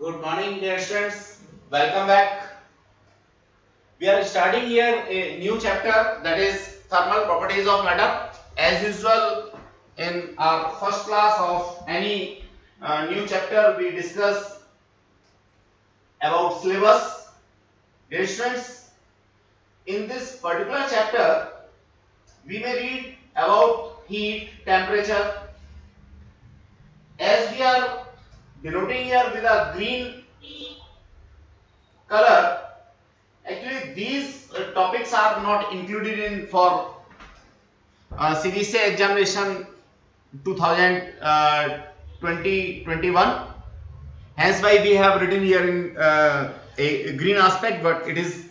Good morning dear students. Welcome back. We are starting here a new chapter that is thermal properties of matter. As usual in our first class of any uh, new chapter we discuss about syllabus. Dear students, in this particular chapter we may read about heat, temperature. As we are denoting here with a green color, actually these uh, topics are not included in for uh, CBSE examination 2020-21. Uh, Hence why we have written here in uh, a, a green aspect but it is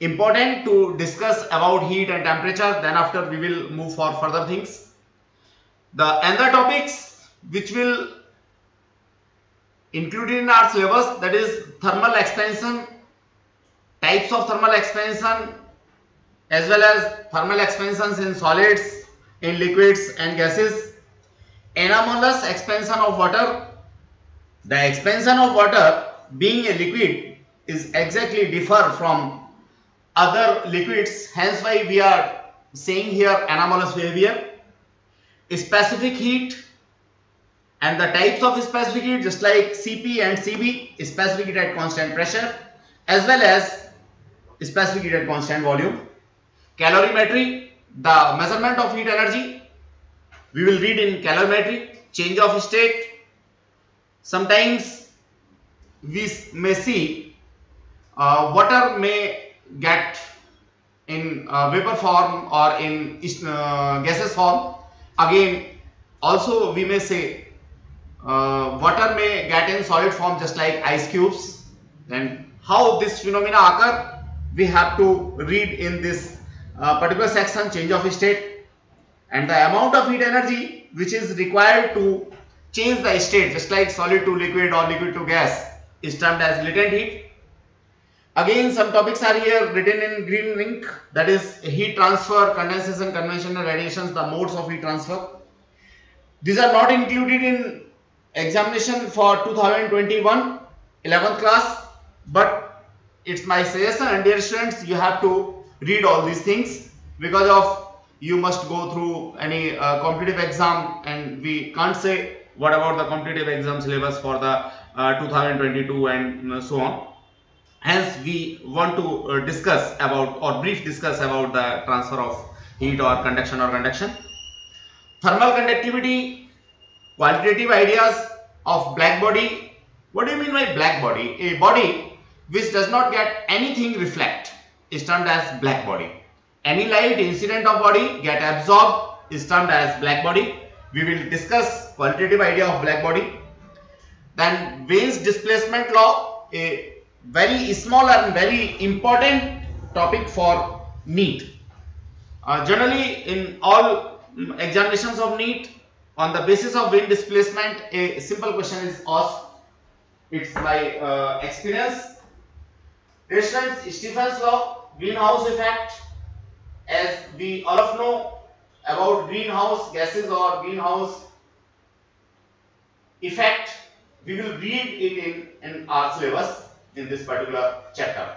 important to discuss about heat and temperature. Then after we will move for further things. The other topics which will included in our syllabus that is thermal expansion types of thermal expansion as well as thermal expansions in solids in liquids and gases. Anomalous expansion of water. The expansion of water being a liquid is exactly differ from other liquids. Hence why we are saying here anomalous behavior. Specific heat and the types of specific heat just like Cp and specific heat at constant pressure as well as specific heat at constant volume. Calorimetry the measurement of heat energy. We will read in calorimetry change of state. Sometimes we may see uh, water may get in uh, vapor form or in uh, gaseous form. Again also we may say uh, water may get in solid form just like ice cubes. Then how this phenomena occur we have to read in this uh, particular section change of state. And the amount of heat energy which is required to change the state just like solid to liquid or liquid to gas is termed as latent heat. Again, some topics are here written in green ink that is heat transfer, conduction, convection and radiations, the modes of heat transfer. These are not included in examination for 2021 11th class. But it's my suggestion and dear students you have to read all these things because of you must go through any uh, competitive exam and we can't say what about the competitive exam syllabus for the uh, 2022 and so on. Hence we want to uh, discuss about or brief discuss about the transfer of heat or conduction or conduction. Thermal conductivity qualitative ideas of black body. What do you mean by black body? A body which does not get anything reflect is termed as black body. Any light incident of body get absorbed is termed as black body. We will discuss qualitative idea of black body. Then Wien's displacement law a very small and very important topic for NEET. Uh, generally in all examinations of NEET on the basis of Wien displacement a simple question is asked. It's my uh, experience. Distance Stefan's law greenhouse effect as we all of know about greenhouse gases or greenhouse effect we will read it in, in our syllabus in this particular chapter.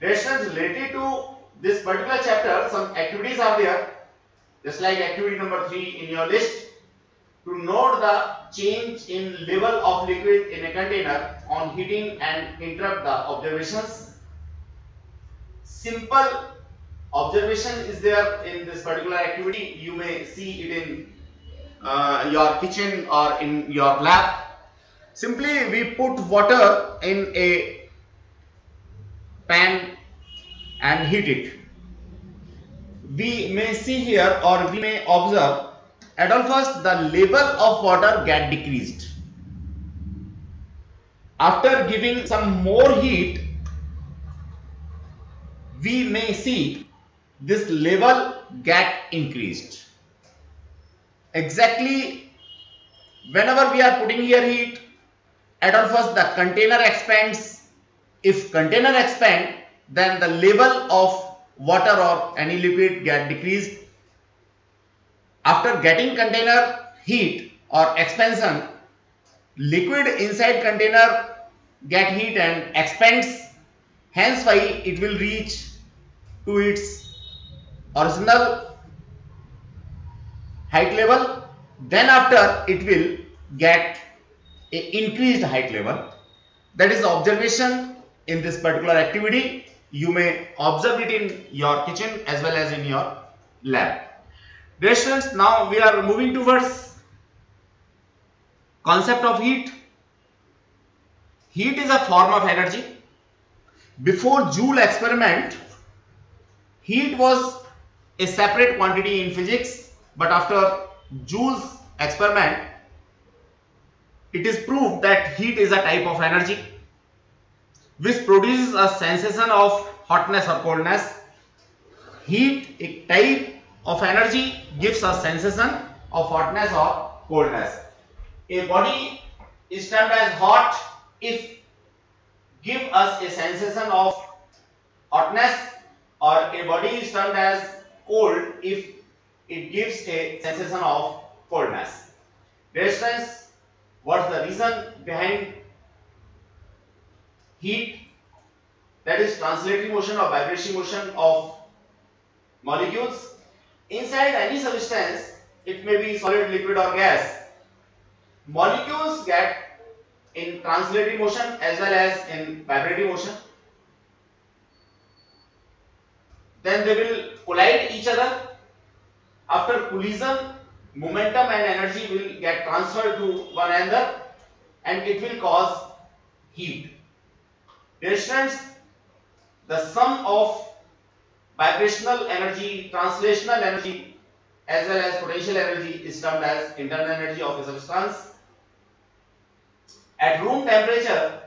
Lessons related to this particular chapter, some activities are there, just like activity number 3 in your list. To note the change in level of liquid in a container on heating and interrupt the observations. Simple observation is there in this particular activity. You may see it in uh, your kitchen or in your lab. Simply we put water in a pan and heat it. We may see here or we may observe first the level of water get decreased. After giving some more heat we may see this level get increased. Exactly whenever we are putting here heat first the container expands if container expand then the level of water or any liquid get decreased after getting container heat or expansion liquid inside container get heat and expands. Hence why it will reach to its original height level. Then after it will get increased height level. That is observation in this particular activity. You may observe it in your kitchen as well as in your lab dear students now we are moving towards concept of heat. Heat is a form of energy. Before joule experiment heat was a separate quantity in physics but after joule's experiment it is proved that heat is a type of energy which produces a sensation of hotness or coldness. Heat a type of energy gives a sensation of hotness or coldness a body is termed as hot if give us a sensation of hotness or a body is termed as cold if it gives a sensation of coldness. Students, what's the reason behind heat? That is translatory motion or vibratory motion of molecules. Inside any substance, it may be solid, liquid or gas, molecules get in translatory motion as well as in vibratory motion. Then they will collide each other. After collision momentum and energy will get transferred to one another and it will cause heat. Dear students the sum of vibrational energy translational energy as well as potential energy is termed as internal energy of a substance at room temperature,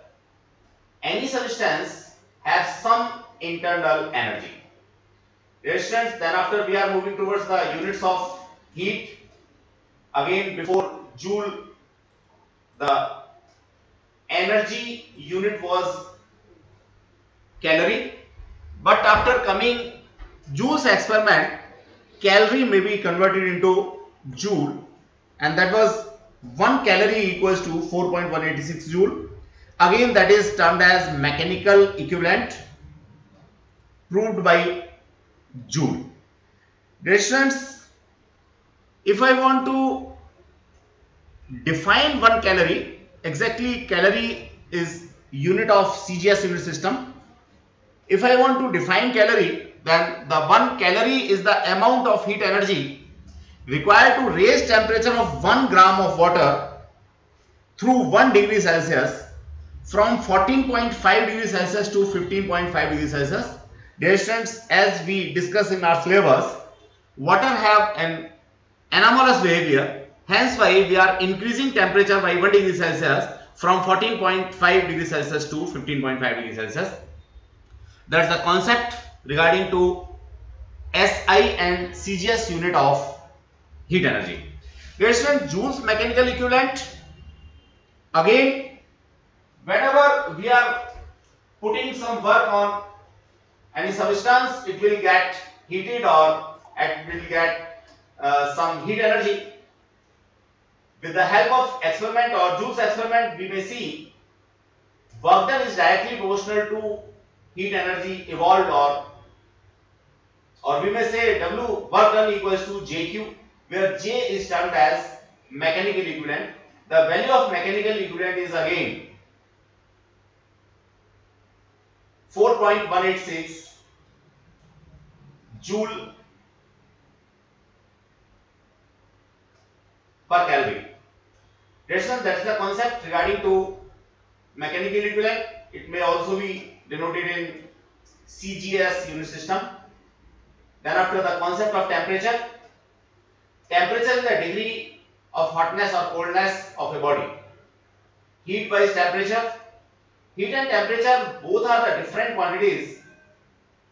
any substance has some internal energy. Resistance, then after we are moving towards the units of heat. Again before joule, the energy unit was calorie. But after coming Joule's experiment, calorie may be converted into joule and that was 1 calorie equals to 4.186 joule. Again that is termed as mechanical equivalent proved by Joule. Dear students, if I want to define 1 calorie, exactly calorie is unit of CGS unit system. If I want to define calorie, then the 1 calorie is the amount of heat energy required to raise temperature of 1 gram of water through 1 degree Celsius from 14.5 degree Celsius to 15.5 degree Celsius. Dear students, as we discussed in our syllabus, water have an anomalous behavior. Hence why we are increasing temperature by 1 degree Celsius from 14.5 degree Celsius to 15.5 degree Celsius. That's the concept regarding to SI and CGS unit of heat energy. Next one, Joule's mechanical equivalent. Again, whenever we are putting some work on any substance, it will get heated or it will get uh, some heat energy. With the help of experiment or Joule's experiment, we may see work done is directly proportional to heat energy evolved or or we may say W work done equals to JQ where J is termed as mechanical equivalent. The value of mechanical equivalent is again 4.186 joule per calorie. That's that's the concept regarding to mechanical equivalent. It may also be denoted in CGS unit system. Then after the concept of temperature, Temperature is the degree of hotness or coldness of a body. Heat wise temperature. Heat and temperature both are the different quantities.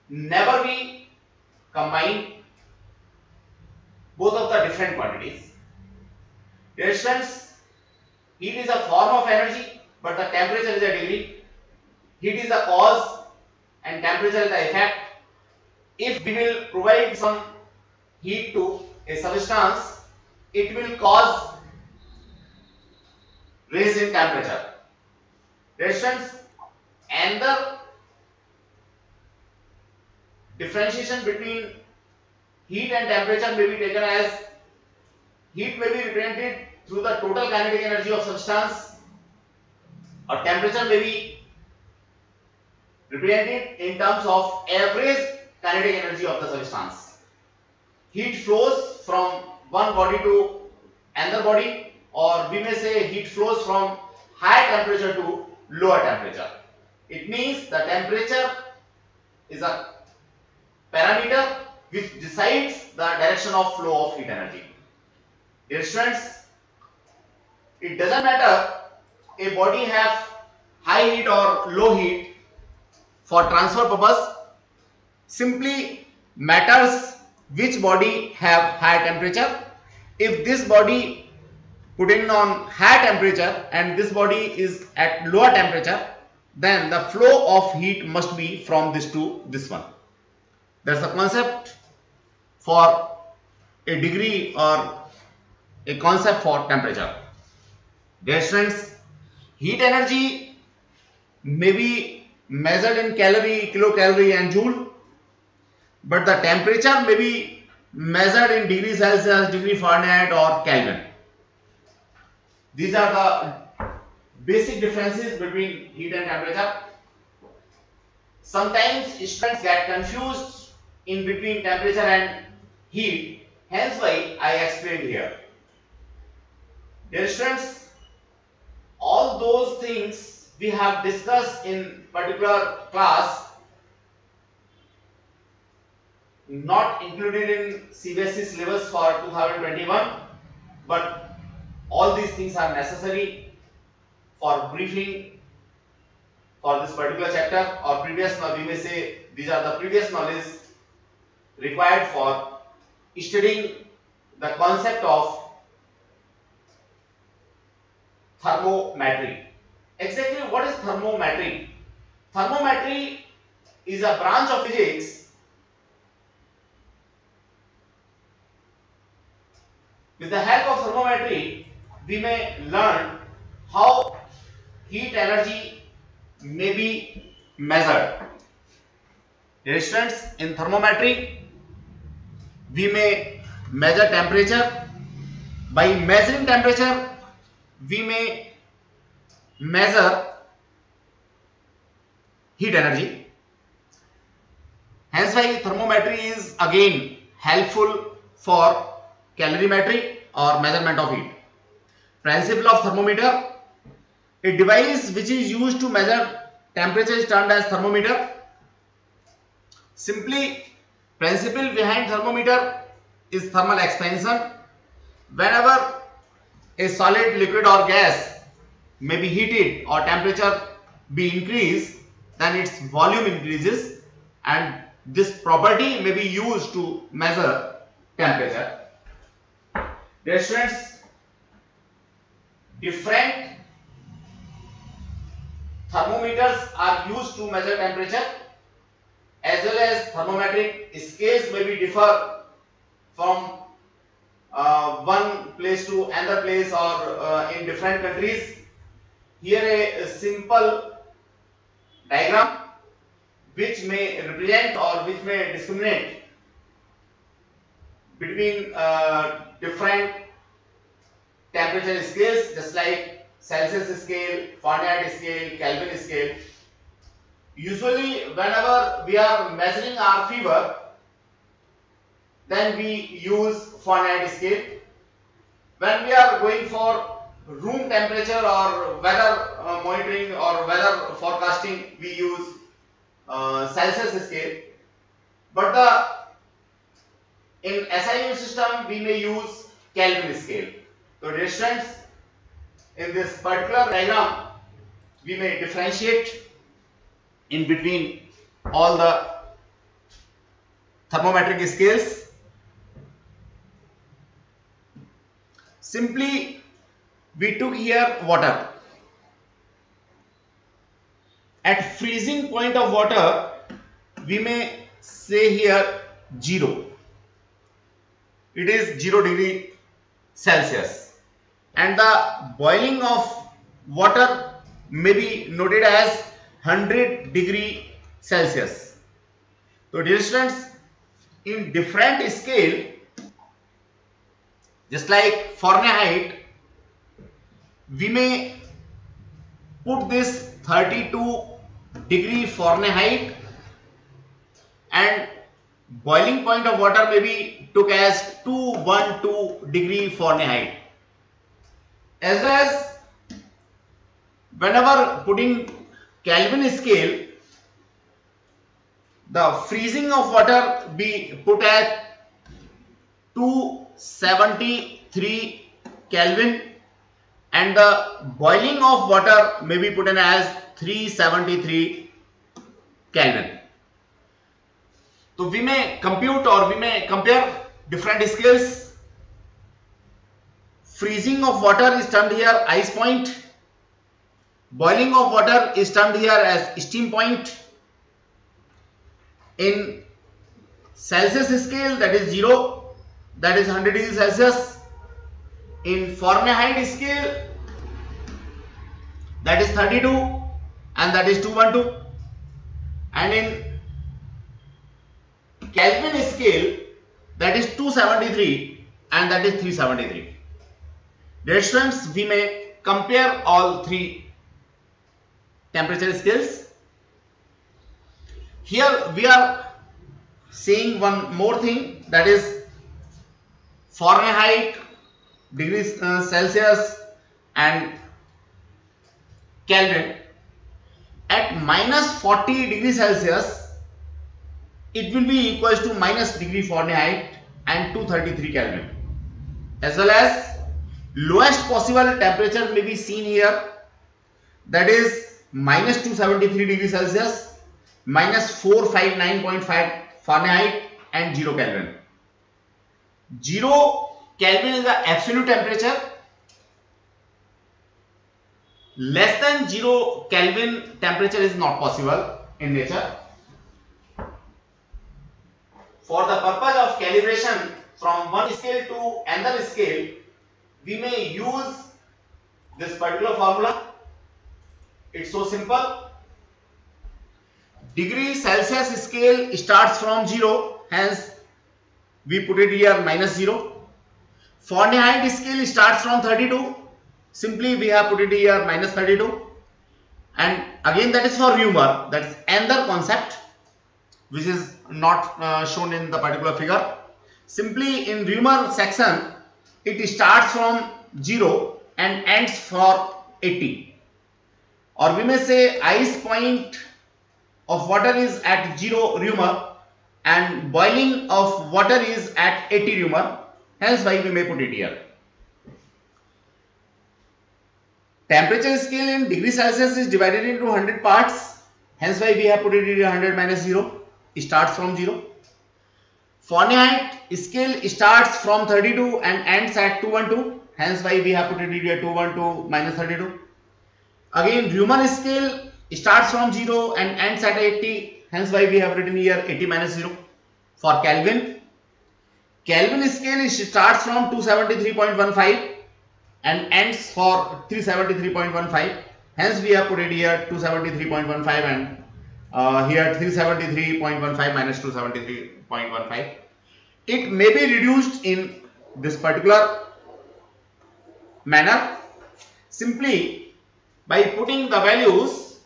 Never be combined both of the different quantities. Dear students, heat is a form of energy but the temperature is a degree. Heat is the cause and temperature is the effect. If we will provide some heat to a substance, it will cause raise in temperature. Dear and the differentiation between heat and temperature may be taken as heat may be represented through the total kinetic energy of substance or temperature may be represented in terms of average kinetic energy of the substance. Heat flows from one body to another body or we may say heat flows from high temperature to lower temperature. It means the temperature is a parameter which decides the direction of flow of heat energy. Dear students, it doesn't matter a body have high heat or low heat for transfer purpose simply matters which body have high temperature. If this body put in on high temperature and this body is at lower temperature then the flow of heat must be from this to this one. That's the concept for a degree or a concept for temperature. Dear students heat energy may be measured in calorie kilocalorie and joule but the temperature may be measured in degree Celsius, degree Fahrenheit or Kelvin. These are the basic differences between heat and temperature. Sometimes students get confused in between temperature and heat, hence why I explained here. Dear students, all those things we have discussed in particular class not included in CBSE syllabus for 2021 but all these things are necessary for briefing for this particular chapter or previous we may say these are the previous knowledge required for studying the concept of thermometry. Exactly what is thermometry? Thermometry is a branch of physics With the help of thermometry, we may learn how heat energy may be measured. Students, in thermometry, we may measure temperature. By measuring temperature, we may measure heat energy. Hence why thermometry is again helpful for calorimetry or measurement of heat. Principle of thermometer. A device which is used to measure temperature is termed as thermometer. Simply principle behind thermometer is thermal expansion. Whenever a solid, liquid or gas may be heated or temperature be increased then its volume increases and this property may be used to measure temperature. Dear students, different thermometers are used to measure temperature as well as thermometric scales may be differ from uh, one place to another place or uh, in different countries. Here a, a simple diagram which may represent or which may discriminate between uh, different temperature scales just like Celsius scale, Fahrenheit scale, Kelvin scale. Usually whenever we are measuring our fever then we use Fahrenheit scale. When we are going for room temperature or weather uh, monitoring or weather forecasting we use uh, Celsius scale. But the in SI system, we may use Kelvin scale. So, distance in this particular diagram, we may differentiate in between all the thermometric scales. Simply, we took here water. At freezing point of water, we may say here 0 it is 0 degree Celsius and the boiling of water may be noted as 100 degree Celsius. So dear students, in different scale, just like Fahrenheit, we may put this 32 degree Fahrenheit and boiling point of water may be took as 212 degree Fahrenheit. As well as whenever putting Kelvin scale, the freezing of water be put at 273 Kelvin and the boiling of water may be put in as 373 Kelvin. तो we may compute और we may compare different scales freezing of water is termed here ice point boiling of water is termed here as steam point in Celsius scale that is zero that is hundred degree Celsius in फॉर्मे Fahrenheit scale that is thirty two and that is two one two and in Kelvin scale that is 273 and that is 373. Dear students, we may compare all three temperature scales. Here we are seeing one more thing that is Fahrenheit, degrees uh, Celsius and Kelvin. At minus 40 degrees Celsius, it will be equals to minus degree Fahrenheit and 233 Kelvin. As well as lowest possible temperature may be seen here. That is minus 273 degrees Celsius minus 459.5 Fahrenheit and 0 Kelvin. 0 Kelvin is the absolute temperature. Less than 0 Kelvin temperature is not possible in nature for the purpose of calibration from one scale to another scale, we may use this particular formula. It's so simple. Degree Celsius scale starts from 0, hence we put it here minus 0. Fahrenheit scale starts from 32, simply we have put it here minus 32. And again that is for Reaumur, that is another concept which is not uh, shown in the particular figure. Simply in Reaumur section, it starts from 0 and ends for 80. Or we may say ice point of water is at 0 Reaumur and boiling of water is at 80 Reaumur. Hence why we may put it here. Temperature scale in degree Celsius is divided into 100 parts. Hence why we have put it here 100 minus 0 starts from 0. Fahrenheit scale starts from 32 and ends at 212. Hence why we have put it here 212 minus 32. Again Reaumur scale starts from 0 and ends at 80. Hence why we have written here 80 minus 0. For Kelvin, Kelvin scale starts from 273.15 and ends for 373.15. Hence we have put it here 273.15 and uh, here 373.15 minus 273.15 it may be reduced in this particular manner simply by putting the values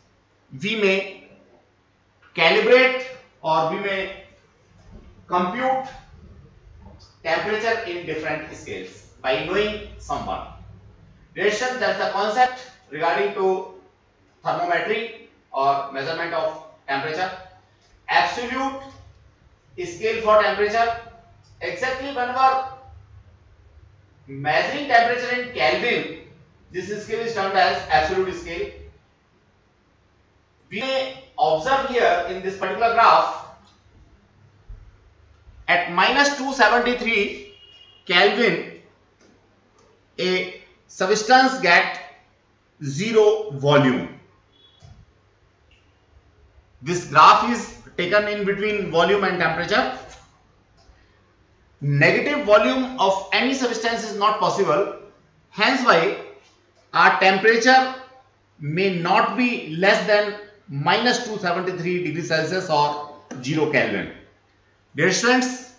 we may calibrate or we may compute temperature in different scales by knowing someone. Relation that's the concept regarding to thermometry or measurement of temperature absolute scale for temperature exactly when were measuring temperature in Kelvin this scale is term as absolute scale we observe here in this particular graph at minus two seventy three Kelvin a substance get zero volume this graph is taken in between volume and temperature. Negative volume of any substance is not possible. Hence why our temperature may not be less than minus 273 degrees Celsius or 0 Kelvin. Dear students,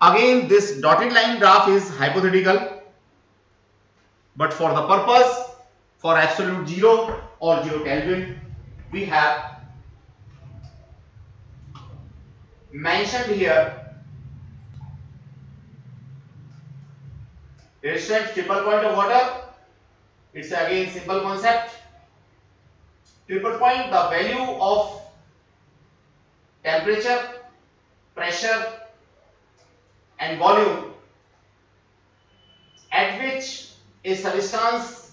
again this dotted line graph is hypothetical but for the purpose for absolute 0 or 0 Kelvin we have mentioned here resistance triple point of water. It's again simple concept. Triple point the value of temperature pressure and volume at which a substance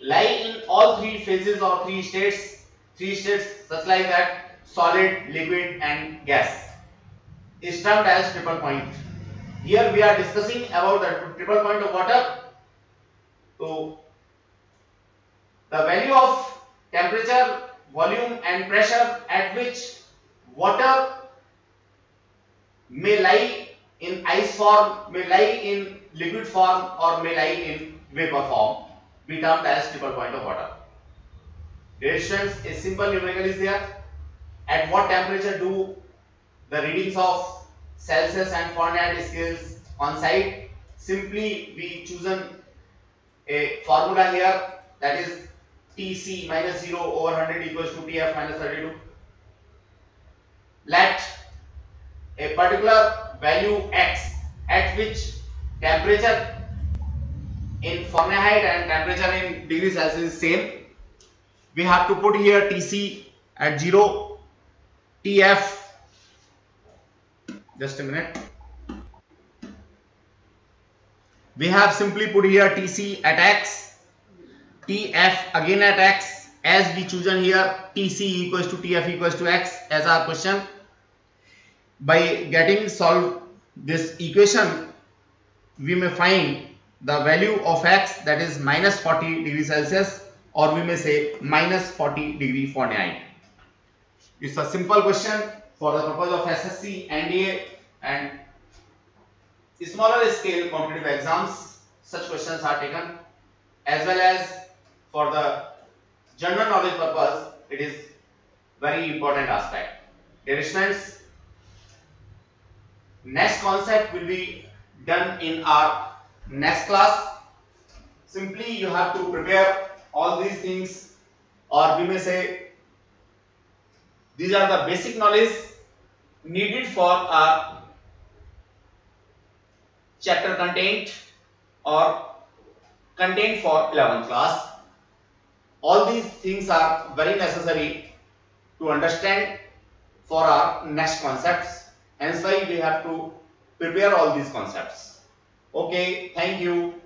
lie in all three phases or three states three states such like that solid liquid and gas is termed as triple point here we are discussing about the triple point of water so the value of temperature, volume and pressure at which water may lie in ice form, may lie in liquid form or may lie in vapor form be termed as triple point of water. Resistance is simple numerical is there. At what temperature do the readings of Celsius and Fahrenheit scales on site? Simply we chosen a formula here that is Tc minus 0 over 100 equals to Tf minus 32. Let a particular value x at which temperature in Fahrenheit and temperature in degrees Celsius is same. We have to put here Tc at 0, Tf, just a minute. We have simply put here Tc at x tf again at x as we chosen here tc equals to tf equals to x as our question. By getting solve this equation we may find the value of x that is minus 40 degree celsius or we may say minus 40 degree fahrenheit it's a simple question for the purpose of ssc nda and smaller scale competitive exams such questions are taken as well as for the general knowledge purpose, it is very important aspect. Dear students, next concept will be done in our next class. Simply you have to prepare all these things or we may say these are the basic knowledge needed for our chapter content or content for 11th class all these things are very necessary to understand for our next concepts. Hence why we have to prepare all these concepts. Okay, thank you.